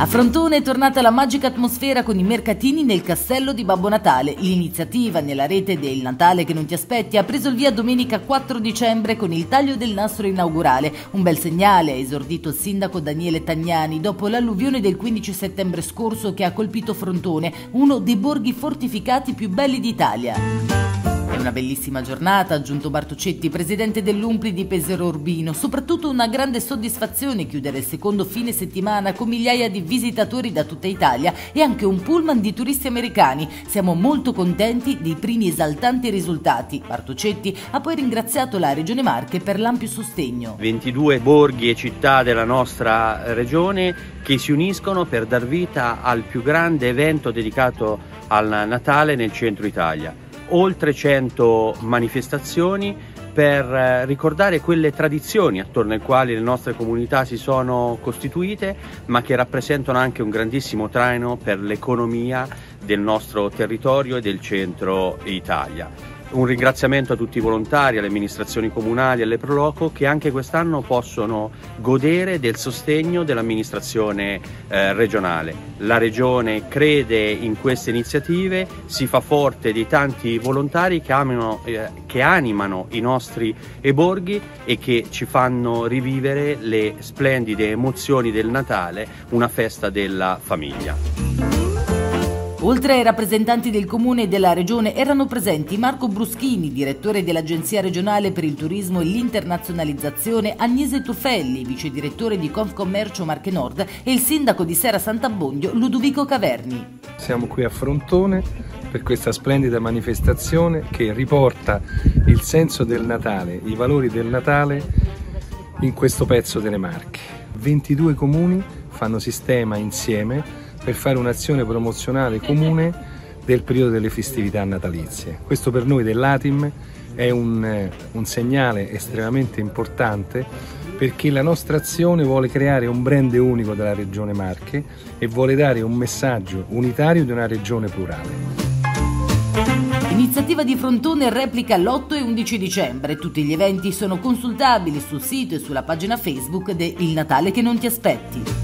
A Frontone è tornata la magica atmosfera con i mercatini nel castello di Babbo Natale. L'iniziativa nella rete del Natale che non ti aspetti ha preso il via domenica 4 dicembre con il taglio del nastro inaugurale. Un bel segnale ha esordito il sindaco Daniele Tagnani dopo l'alluvione del 15 settembre scorso che ha colpito Frontone, uno dei borghi fortificati più belli d'Italia una bellissima giornata, ha aggiunto Bartocetti, presidente dell'Umpli di Pesero Urbino. Soprattutto una grande soddisfazione chiudere il secondo fine settimana con migliaia di visitatori da tutta Italia e anche un pullman di turisti americani. Siamo molto contenti dei primi esaltanti risultati. Bartocetti ha poi ringraziato la Regione Marche per l'ampio sostegno. 22 borghi e città della nostra regione che si uniscono per dar vita al più grande evento dedicato al Natale nel centro Italia oltre 100 manifestazioni per eh, ricordare quelle tradizioni attorno alle quali le nostre comunità si sono costituite, ma che rappresentano anche un grandissimo traino per l'economia del nostro territorio e del centro Italia. Un ringraziamento a tutti i volontari, alle amministrazioni comunali, alle Proloco che anche quest'anno possono godere del sostegno dell'amministrazione eh, regionale. La regione crede in queste iniziative, si fa forte di tanti volontari che, amino, eh, che animano i nostri eborghi e che ci fanno rivivere le splendide emozioni del Natale, una festa della famiglia. Oltre ai rappresentanti del comune e della regione erano presenti Marco Bruschini, direttore dell'Agenzia regionale per il turismo e l'internazionalizzazione, Agnese Tuffelli, vice direttore di Confcommercio Marche Nord e il sindaco di Sera Sant'Abbondio Ludovico Caverni. Siamo qui a Frontone per questa splendida manifestazione che riporta il senso del Natale, i valori del Natale in questo pezzo delle Marche. 22 comuni fanno sistema insieme per fare un'azione promozionale comune del periodo delle festività natalizie. Questo per noi dell'Atim è un, eh, un segnale estremamente importante perché la nostra azione vuole creare un brand unico della regione Marche e vuole dare un messaggio unitario di una regione plurale. L'iniziativa di Frontone replica l'8 e 11 dicembre. Tutti gli eventi sono consultabili sul sito e sulla pagina Facebook de Il Natale che non ti aspetti.